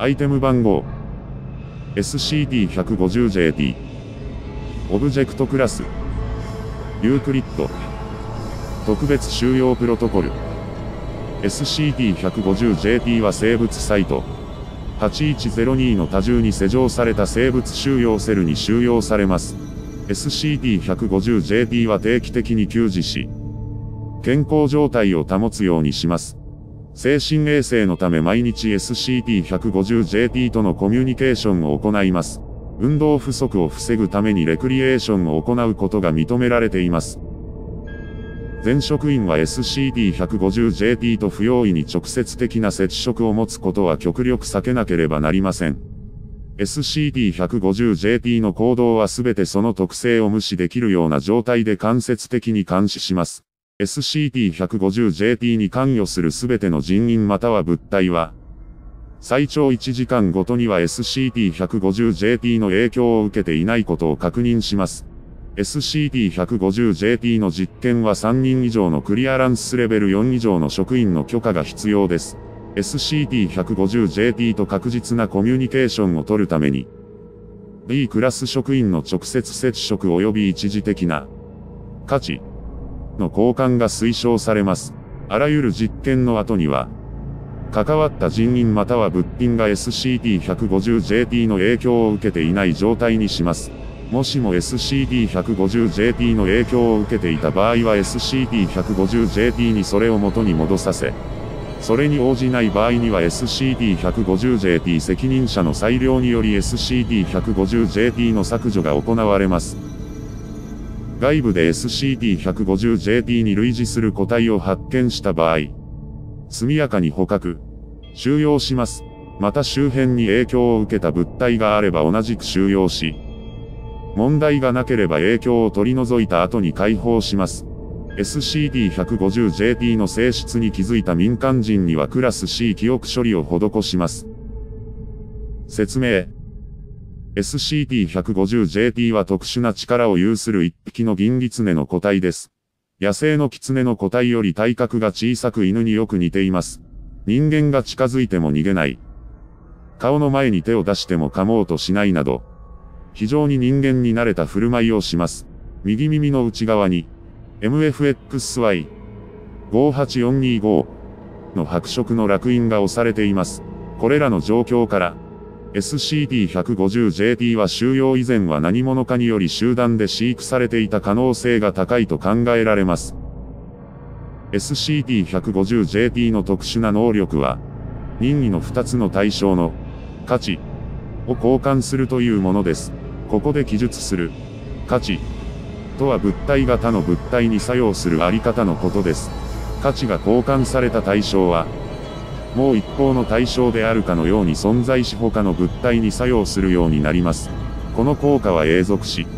アイテム番号。 SCP-150-JP オブジェクトクラス。ユークリッド。特別収容プロトコル。 SCP-150-JP は生物サイト。8102の多重に施錠された生物収容セルに収容されます。 SCP-150-JP は定期的に給仕し、健康状態を保つようにします。精神衛生のため毎日 SCD-150JT とのコミュニケーションを行います。運動不足を防ぐためにレクリエーションを行うことが認められています。全職員は SCD-150JT と不用意に直接的な接触を持つことは極力避けなければなりません。SCD-150JT の行動はすべてその特性を無視できるような状態で間接的に監視します。SCD-150JT に関与するすべての人員または物体は、最長1時間ごとには SCD-150JT の影響を受けていないことを確認します。SCD-150JT の実験は3人以上のクリアランスレベル4以上の職員の許可が必要です。SCD-150JT と確実なコミュニケーションを取るために、B クラス職員の直接接触及び一時的な価値の交換が推奨されます。あらゆる実験の後には、関わった人員または物品が SCD-150JT の影響を受けていない状態にします。もしも SCD-150JT の影響を受けていた場合は SCD-150JT にそれを元に戻させ、それに応じない場合には SCD-150JT 責任者の裁量により SCD-150JT の削除が行われます。外部で SCD-150JT に類似する個体を発見した場合、速やかに捕獲、収容します。また周辺に影響を受けた物体があれば同じく収容し、問題がなければ影響を取り除いた後に解放します。SCD-150JT の性質に気づいた民間人にはクラス C 記憶処理を施します。説明。SCD-150JT は特殊な力を有する一匹の銀狐の個体です。野生の狐の個体より体格が小さく犬によく似ています。人間が近づいても逃げない。顔の前に手を出しても噛もうとしないなど、非常に人間に慣れた振る舞いをします。右耳の内側に、MFXY58425 の白色の烙印が押されています。これらの状況から、SCD-150JT は収容以前は何者かにより集団で飼育されていた可能性が高いと考えられます。SCD-150JT の特殊な能力は、任意の2つの対象の価値を交換するというものです。ここで記述する価値とは物体が他の物体に作用するあり方のことです。価値が交換された対象は、もう一方の対象であるかのように存在し他の物体に作用するようになります。この効果は永続し、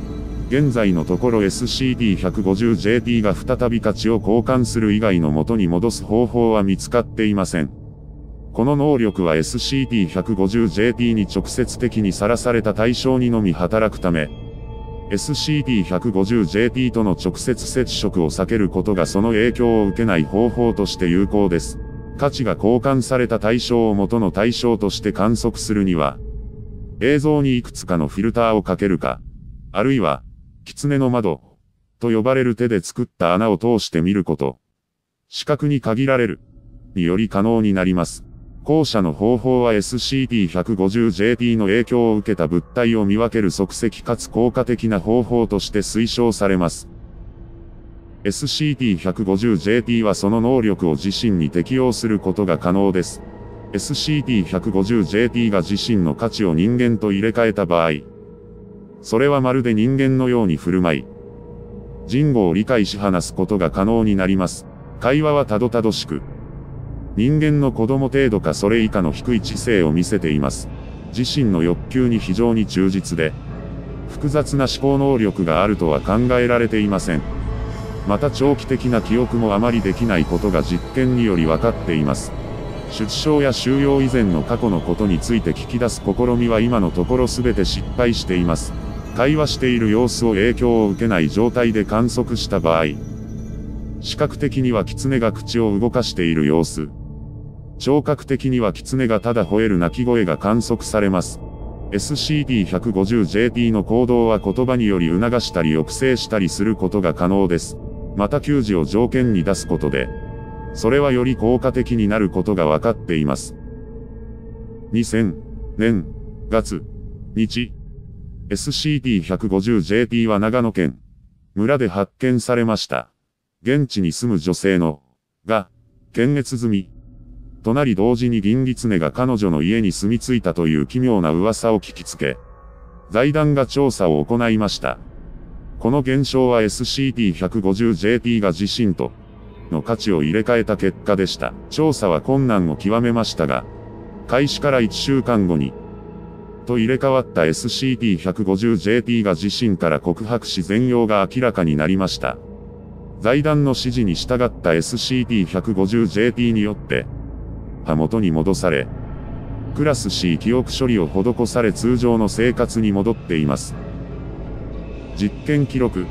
現在のところ SCD-150JT が再び価値を交換する以外の元に戻す方法は見つかっていません。この能力は SCD-150JT に直接的にさらされた対象にのみ働くため、SCD-150JT との直接接触を避けることがその影響を受けない方法として有効です。価値が交換された対象を元の対象として観測するには、映像にいくつかのフィルターをかけるか、あるいは、狐の窓、と呼ばれる手で作った穴を通して見ること、視覚に限られる、により可能になります。後者の方法は SCD-150JT の影響を受けた物体を見分ける即席かつ効果的な方法として推奨されます。SCD-150JT はその能力を自身に適用することが可能です。SCD-150JT が自身の価値を人間と入れ替えた場合、それはまるで人間のように振る舞い、人語を理解し話すことが可能になります。会話はたどたどしく、人間の子供程度かそれ以下の低い知性を見せています。自身の欲求に非常に忠実で、複雑な思考能力があるとは考えられていません。また長期的な記憶もあまりできないことが実験により分かっています。出生や収容以前の過去のことについて聞き出す試みは今のところ全て失敗しています。会話している様子を影響を受けない状態で観測した場合、視覚的には狐が口を動かしている様子。聴覚的には狐がただ吠える鳴き声が観測されます。SCP-150JP の行動は言葉により促したり抑制したりすることが可能です。また給仕を条件に出すことで、それはより効果的になることが分かっています。2000年月日 SCP-150JP は長野県村で発見されました。現地に住む女性のが検閲済み。隣同時に銀狐が彼女の家に住み着いたという奇妙な噂を聞きつけ、財団が調査を行いました。この現象は SCP-150JP が自身との価値を入れ替えた結果でした。調査は困難を極めましたが、開始から1週間後に、と入れ替わった SCP-150JP が自身から告白し全容が明らかになりました。財団の指示に従った SCP-150JP によって、刃元に戻され、クラス C 記憶処理を施され通常の生活に戻っています。実験記録。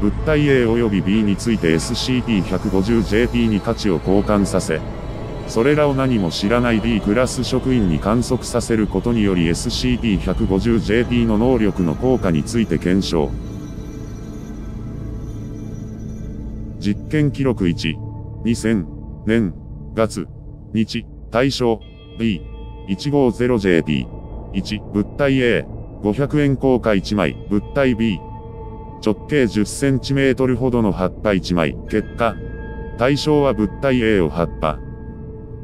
物体 A 及び B について SCP-150JP に価値を交換させ、それらを何も知らない D クラス職員に観測させることにより SCP-150JP の能力の効果について検証。実験記録1、2000年月、日、対象、B150JP、1、物体 A、500円硬貨1枚、物体 B、直径 10cm ほどの葉っぱ1枚、結果、対象は物体 A を葉っぱ、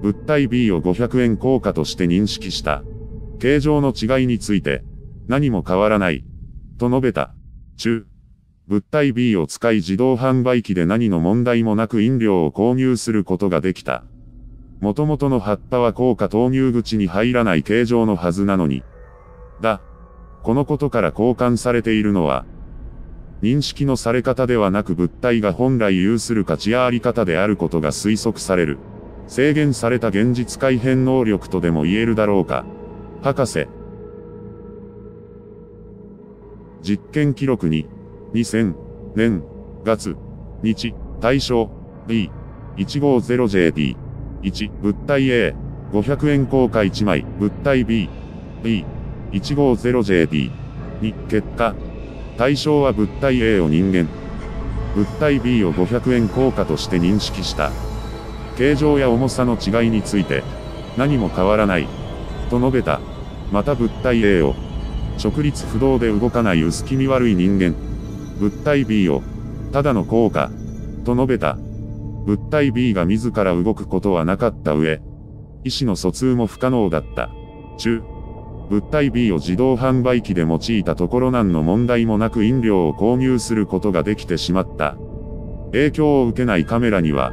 物体 B を500円硬貨として認識した。形状の違いについて、何も変わらない、と述べた。中、物体 B を使い自動販売機で何の問題もなく飲料を購入することができた。元々の葉っぱは効果投入口に入らない形状のはずなのに。だ。このことから交換されているのは、認識のされ方ではなく物体が本来有する価値やあり方であることが推測される。制限された現実改変能力とでも言えるだろうか。博士。実験記録に、2000年月日対象 B150JD 1物体 A 500円硬貨1枚物体 B B150JD 2結果。対象は物体 A を人間。物体 B を500円硬貨として認識した。形状や重さの違いについて何も変わらない。と述べた。また物体 A を直立不動で動かない。薄気味悪い人間。物体 B を、ただの効果、と述べた。物体 B が自ら動くことはなかった上、意思の疎通も不可能だった。中、物体 B を自動販売機で用いたところ何の問題もなく飲料を購入することができてしまった。影響を受けないカメラには、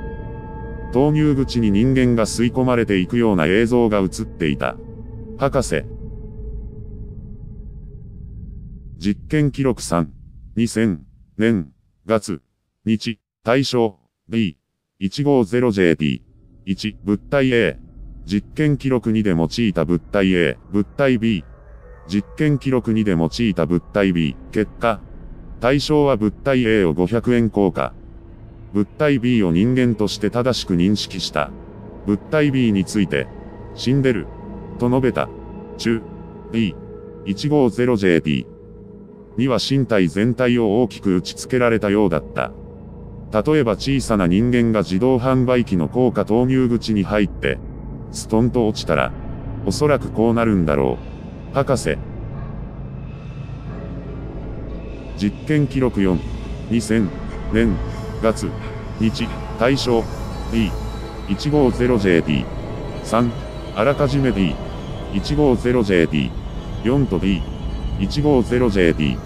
投入口に人間が吸い込まれていくような映像が映っていた。博士。実験記録3。2000年月日対象 B150JP 1物体 A 実験記録2で用いた物体 A 物体 B 実験記録2で用いた物体 B 結果対象は物体 A を500円硬貨物体 B を人間として正しく認識した。物体 B について死んでる。と述べた。中。B150JP には身体全体を大きく打ち付けられたようだった。例えば小さな人間が自動販売機の効果投入口に入って、ストンと落ちたら、おそらくこうなるんだろう。博士。実験記録4、2000年月日対象 B150JD 3あらかじめ B150JD 4と B 150JD。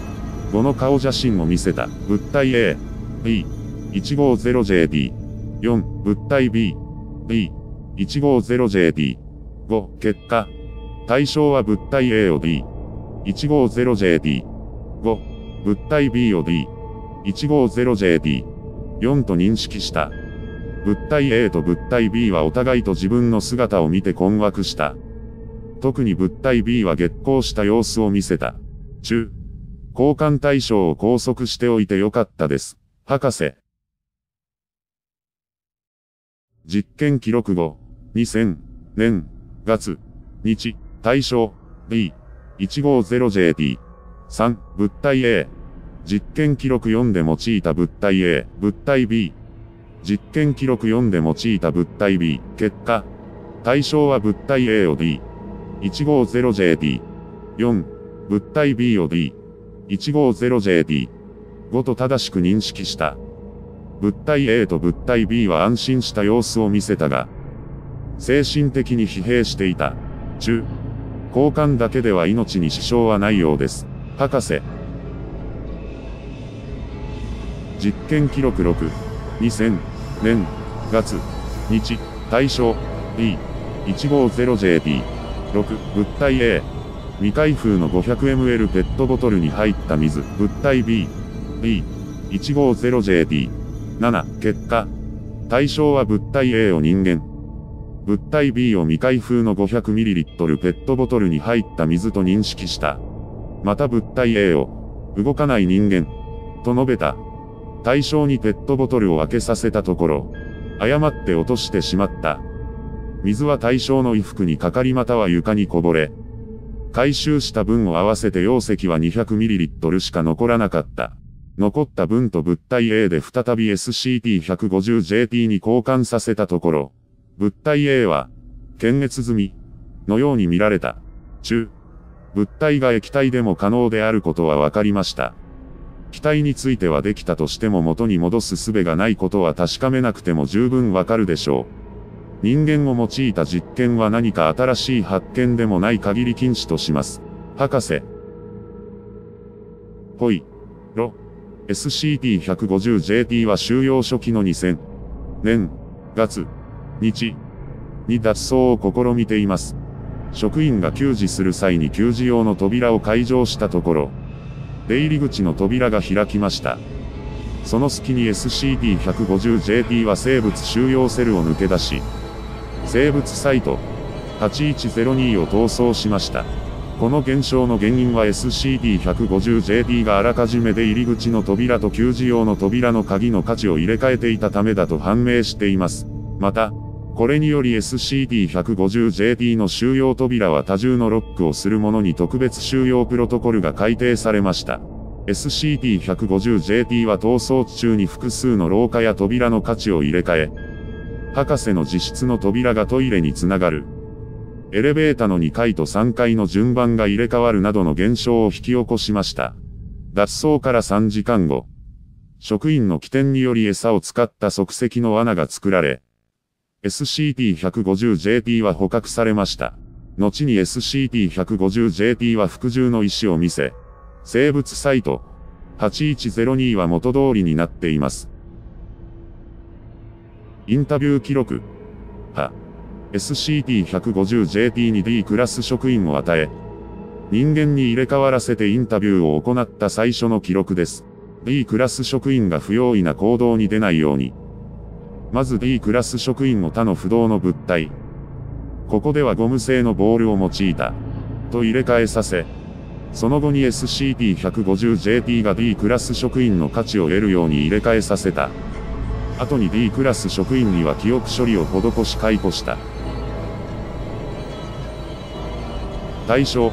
5の顔写真を見せた。物体 A。B。150JD。4。物体 B。B。150JD。5。結果。対象は物体 A を D。150JD。5。物体 B を D。150JD。4と認識した。物体 A と物体 B はお互いと自分の姿を見て困惑した。特に物体 B は激光した様子を見せた。中。交換対象を拘束しておいてよかったです。博士。実験記録後、2000年月日。対象 B150JT 3物体 A 実験記録4で用いた物体 A 物体 B 実験記録4で用いた物体 B 結果。対象は物体 A を D150JT 4物体 B を D150JT 5と正しく認識した。物体 A と物体 B は安心した様子を見せたが、精神的に疲弊していた。中。交換だけでは命に支障はないようです。博士。実験記録6。2000年月日対象 B150JT6 物体 A 未開封の 500ml ペットボトルに入った水物体 B B150JT 7、結果。対象は物体 A を人間。物体 B を未開封の 500ml ペットボトルに入った水と認識した。また物体 A を、動かない人間。と述べた。対象にペットボトルを開けさせたところ、誤って落としてしまった。水は対象の衣服にかかりまたは床にこぼれ。回収した分を合わせて容積は 200ml しか残らなかった。残った分と物体 A で再び SCP-150JT に交換させたところ、物体 A は、検閲済み、のように見られた。中、物体が液体でも可能であることは分かりました。気体についてはできたとしても元に戻す術がないことは確かめなくても十分わかるでしょう。人間を用いた実験は何か新しい発見でもない限り禁止とします。博士。ほい。ろ。SCP-150JT は収容初期の2000年月日に脱走を試みています。職員が給仕する際に給仕用の扉を開錠したところ、出入り口の扉が開きました。その隙に SCP-150JT は生物収容セルを抜け出し、生物サイト8102を逃走しました。この現象の原因は SCD-150JD があらかじめで入り口の扉と給仕用の扉の鍵の価値を入れ替えていたためだと判明しています。また、これにより SCD-150JD の収容扉は多重のロックをするものに特別収容プロトコルが改定されました。SCD-150JD は逃走中に複数の廊下や扉の価値を入れ替え、博士の自室の扉がトイレにつながる。エレベーターの2階と3階の順番が入れ替わるなどの現象を引き起こしました。脱走から3時間後、職員の起点により餌を使った即席の罠が作られ、SCP-150JT は捕獲されました。後に SCP-150JT は服従の意思を見せ、生物サイト8102は元通りになっています。インタビュー記録。は。SCP-150JT に D クラス職員を与え、人間に入れ替わらせてインタビューを行った最初の記録です。D クラス職員が不用意な行動に出ないように。まず D クラス職員を他の不動の物体。ここではゴム製のボールを用いた。と入れ替えさせ、その後に SCP-150JT が D クラス職員の価値を得るように入れ替えさせた。後に D クラス職員には記憶処理を施し解雇した。対象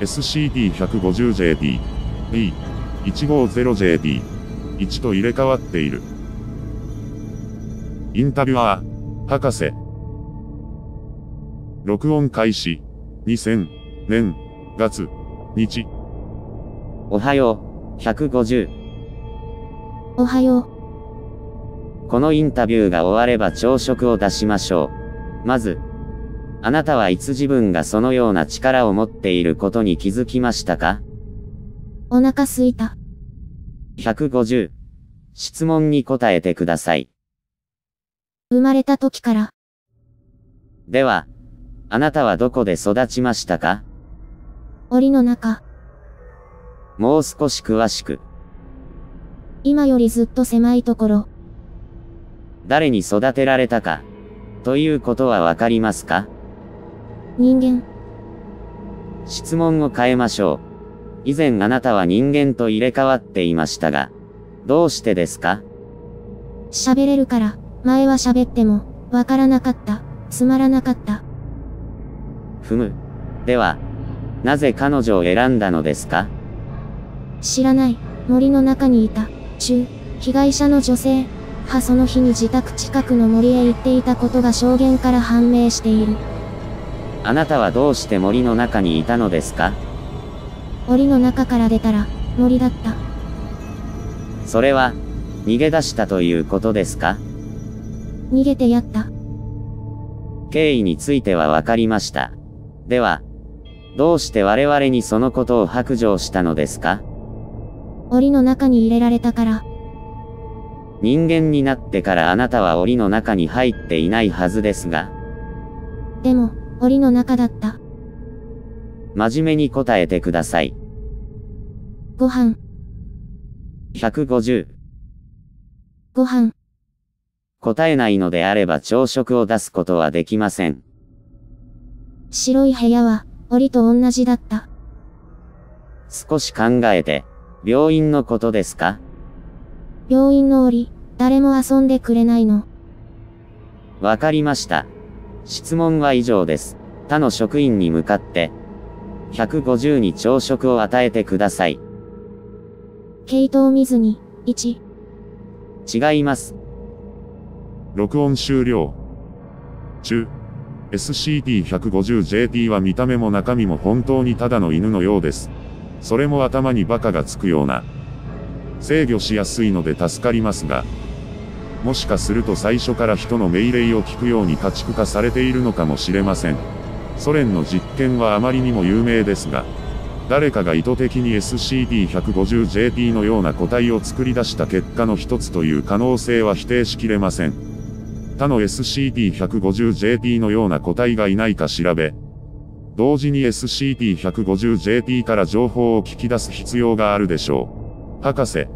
SCP-150JT B150JT 1と入れ替わっている。インタビュアー、博士。録音開始。2000年月日。おはよう、150。おはよう。このインタビューが終われば朝食を出しましょう。まず、あなたはいつ自分がそのような力を持っていることに気づきましたか？お腹すいた。150。質問に答えてください。生まれた時から。では、あなたはどこで育ちましたか？檻の中。もう少し詳しく。今よりずっと狭いところ。誰に育てられたか、ということはわかりますか？人間。質問を変えましょう。以前あなたは人間と入れ替わっていましたが、どうしてですか？喋れるから、前は喋っても、わからなかった。つまらなかった。ふむ。では、なぜ彼女を選んだのですか？知らない。森の中にいた。中、被害者の女性。はその日に自宅近くの森へ行っていたことが証言から判明している。あなたはどうして森の中にいたのですか？檻の中から出たら、森だった。それは、逃げ出したということですか？逃げてやった。経緯についてはわかりました。では、どうして我々にそのことを白状したのですか？檻の中に入れられたから、人間になってからあなたは檻の中に入っていないはずですが、でも、檻の中だった。真面目に答えてください。ご飯、150。ご飯、答えないのであれば朝食を出すことはできません。白い部屋は、檻と同じだった。少し考えて、病院のことですか？病院の檻、誰も遊んでくれないの。わかりました。質問は以上です。他の職員に向かって、150に朝食を与えてください。毛糸を見ずに、1、違います。録音終了。中。SCP-150JT は見た目も中身も本当にただの犬のようです。それも頭にバカがつくような。制御しやすいので助かりますが、もしかすると最初から人の命令を聞くように家畜化されているのかもしれません。ソ連の実験はあまりにも有名ですが、誰かが意図的に SCP-150JT のような個体を作り出した結果の一つという可能性は否定しきれません。他の SCP-150JP のような個体がいないか調べ、同時に SCP-150JP から情報を聞き出す必要があるでしょう。博士、